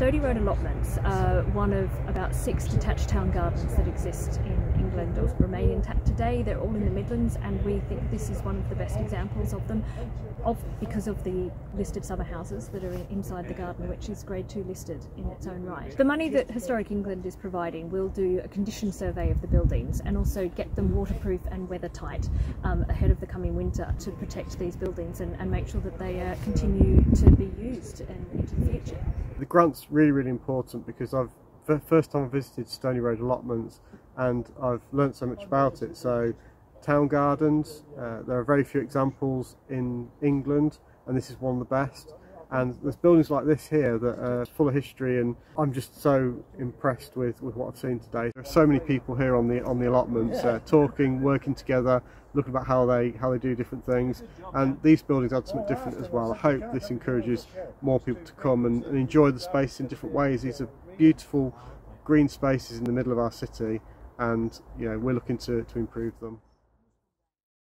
Stoney Road allotments are one of about six detached town gardens that exist in England or remain intact today. They're all in the Midlands and we think this is one of the best examples of them of because of the listed summer houses that are inside the garden which is grade 2 listed in its own right. The money that Historic England is providing will do a condition survey of the buildings and also get them waterproof and weather tight um, ahead of the coming winter to protect these buildings and, and make sure that they uh, continue to be used and into the future. The grant's really really important because I've the first time I visited Stoney Road allotments and I've learnt so much about it. So town gardens uh, there are very few examples in England and this is one of the best and there's buildings like this here that are full of history and I'm just so impressed with, with what I've seen today. There are so many people here on the on the allotments uh, talking, working together, looking about how they how they do different things and these buildings add something different as well. I hope this encourages more people to come and, and enjoy the space in different ways. These are beautiful green spaces in the middle of our city and you know we're looking to, to improve them.